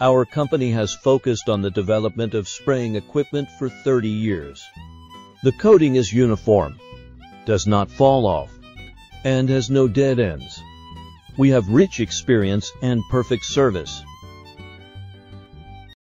Our company has focused on the development of spraying equipment for 30 years. The coating is uniform, does not fall off, and has no dead ends. We have rich experience and perfect service.